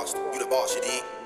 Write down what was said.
boss. You the boss, you dig?